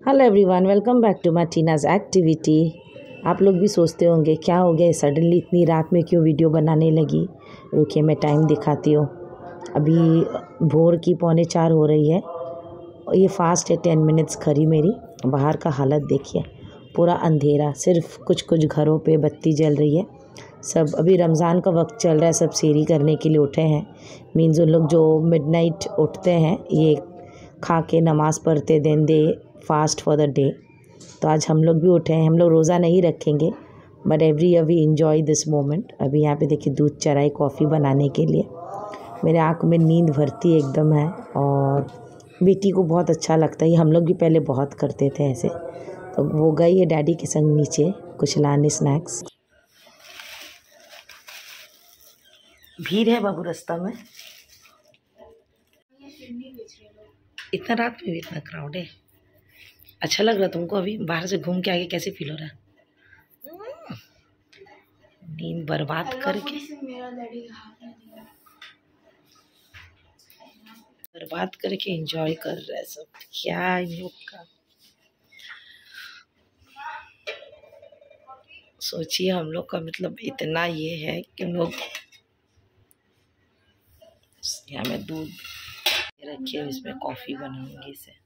Hello everyone welcome back to my Tina's activity आप लोग भी सोचते होंगे, क्या हो गया सडनली इतनी रात में क्यों वीडियो बनाने लगी? रुकिए मैं टाइम दिखाती हूँ। अभी भोर की पौने चार हो रही है। ये फास्ट है टेन मिनट्स खरी मेरी। बाहर का हालत देखिए। पूरा अंधेरा, सिर्फ़ कुछ कुछ घरों पे बत्ती जल रही है। सब, अभी रमज़ान का वक्त चल रहा है, सब सेरी करने के लिए उठे हैं। मीन्स उन लोग जो मिडनाइट उठते हैं, ये खा के नमाज़ पढ़ते, then they fast for the day तो आज हम लोग भी उठे हैं। हम लोग रोज़ा नहीं रखेंगे but every year we enjoy this moment अभी यहाँ पे देखिए दूध चराई कॉफ़ी बनाने के लिए। मेरे आँख में नींद भरती एकदम है और बेटी को बहुत अच्छा लगता है। हम लोग भी पहले बहुत करते थे ऐसे। तो वो गई है डैडी के संग नीचे कुछ लाने स्नैक्स भीड़ है बाबू रास्ता में। इतना रात में भी इतना क्राउड है। अच्छा लग रहा तुमको अभी? बाहर से घूम के आगे कैसे फील हो रहा है? नींद बर्बाद करके। बर्बाद करके एंजॉय कर रहे हैं सब। क्या इन लोग का? सोचिए हम लोग का मतलब इतना ये है कि हम लोग यहाँ में दूध रखिए इसमें कॉफ़ी बनाऊँगी इसे।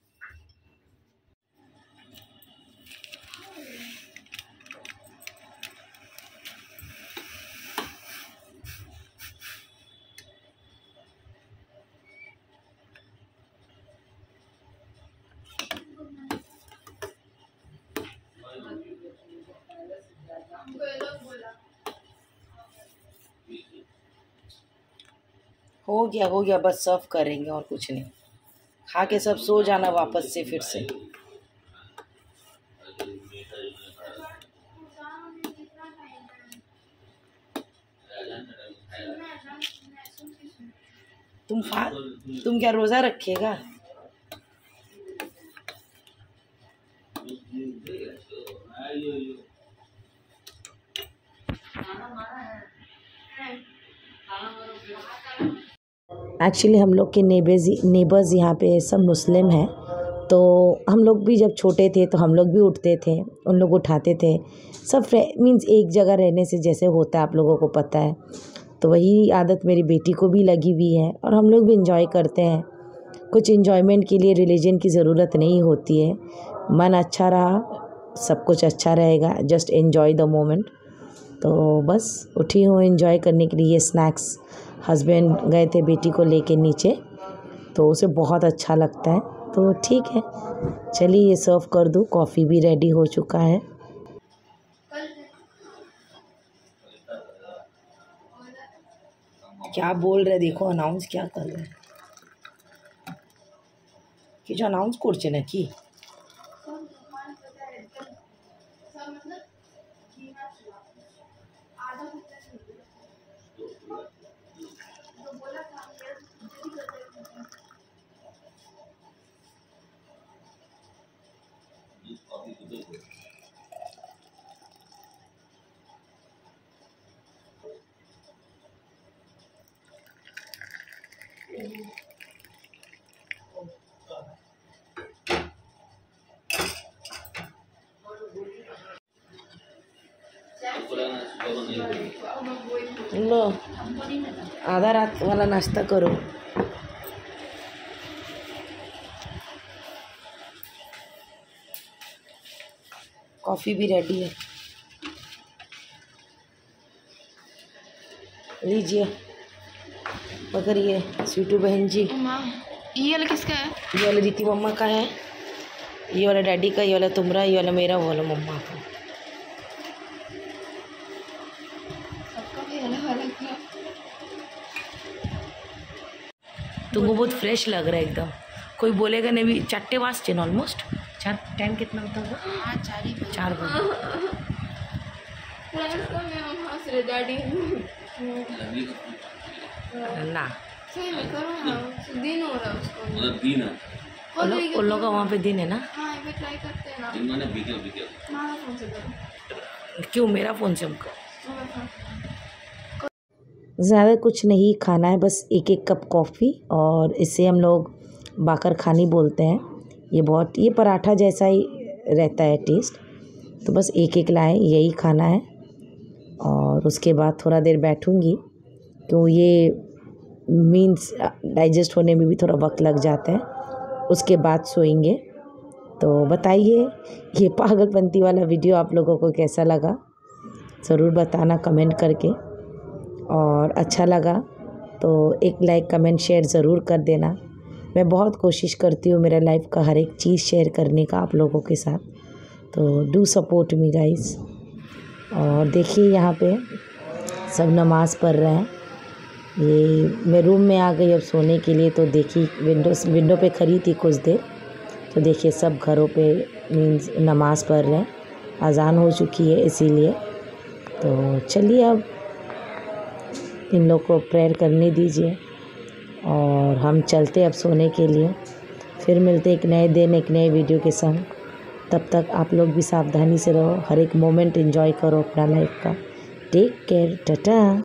हो गया हो गया, बस सर्व करेंगे और कुछ नहीं। खा के सब सो जाना वापस से फिर से। तुम फा तुम क्या रोज़ा रखेगा? एक्चुअली हम लोग के नेबर्स नेबर्स यहाँ पे सब मुस्लिम हैं। तो हम लोग भी जब छोटे थे तो हम लोग भी उठते थे, उन लोग उठाते थे। सब मीन्स एक जगह रहने से जैसे होता है, आप लोगों को पता है। तो वही आदत मेरी बेटी को भी लगी हुई है, और हम लोग भी इंजॉय करते हैं। कुछ इन्जॉयमेंट के लिए रिलीजन की ज़रूरत नहीं होती है। मन अच्छा रहा, सब कुछ अच्छा रहेगा। जस्ट इन्जॉय द मोमेंट तो बस, उठी हूँ इन्जॉय करने के लिए स्नैक्स हस्बैंड गए थे बेटी को लेके नीचे तो उसे बहुत अच्छा लगता है तो ठीक है चलिए ये सर्व कर दूँ कॉफ़ी भी रेडी हो चुका है क्या बोल रहे देखो अनाउंस क्या कर रहे কিছু অ্যানাউন্স করছে নাকি लो आधा रात वाला नाश्ता करो कॉफ़ी भी रेडी है लीजिए पकड़िए स्वीटू बहन जी। ये वाला किसका है? ये वाला रीति मम्मा का है। ये वाला डैडी का ये वाला तुम्हारा ये वाला मेरा वो वाला मम्मा का। सबका भी अलग अलग है। तुमको बहुत फ्रेश लग रहा है एकदम। कोई बोलेगा नहीं भी चारटे वाजते ना ऑलमोस्ट चार टाइम कितना होता होगा? हाँ चार ही बजे। ना। सही में करो ना दिन हो। रहा उसको मतलब दिन है उन लोग- का वहाँ पे दिन है ना? हाँ ट्राई करते हैं ना। दिन माने बिकेल बिकेल। हमारा फ़ोन से करो। क्यों? मेरा फ़ोन से हमको। ज़्यादा कुछ नहीं खाना है बस एक एक कप कॉफ़ी और इसे हम लोग बाकर खानी बोलते हैं। ये बहुत ये पराठा जैसा ही रहता है टेस्ट तो बस एक एक लाए यही खाना है। और उसके बाद थोड़ा देर बैठूँगी। तो ये मीन्स डाइजेस्ट होने में भी थोड़ा वक्त लग जाता है। उसके बाद सोएँगे। तो बताइए, ये पागलपंती वाला वीडियो आप लोगों को कैसा लगा? ज़रूर बताना कमेंट करके। और अच्छा लगा तो एक लाइक कमेंट शेयर ज़रूर कर देना। मैं बहुत कोशिश करती हूँ मेरा लाइफ का हर एक चीज़ शेयर करने का आप लोगों के साथ। तो डू सपोर्ट मी गाइस और देखिए यहाँ पे सब नमाज़ पढ़ रहे हैं। ये मैं रूम में आ गई अब सोने के लिए तो देखी विंडो विंडो पे खड़ी थी कुछ देर। तो देखिए सब घरों पे मीन्स नमाज़ पढ़ रहे हैं। अज़ान हो चुकी है इसीलिए। तो चलिए अब इन लोग को प्रेयर करने दीजिए और हम चलते अब सोने के लिए। फिर मिलते एक नए दिन, एक नए वीडियो के संग। तब तक आप लोग भी सावधानी से रहो। हर एक मोमेंट इन्जॉय करो अपना लाइफ का। Take care tata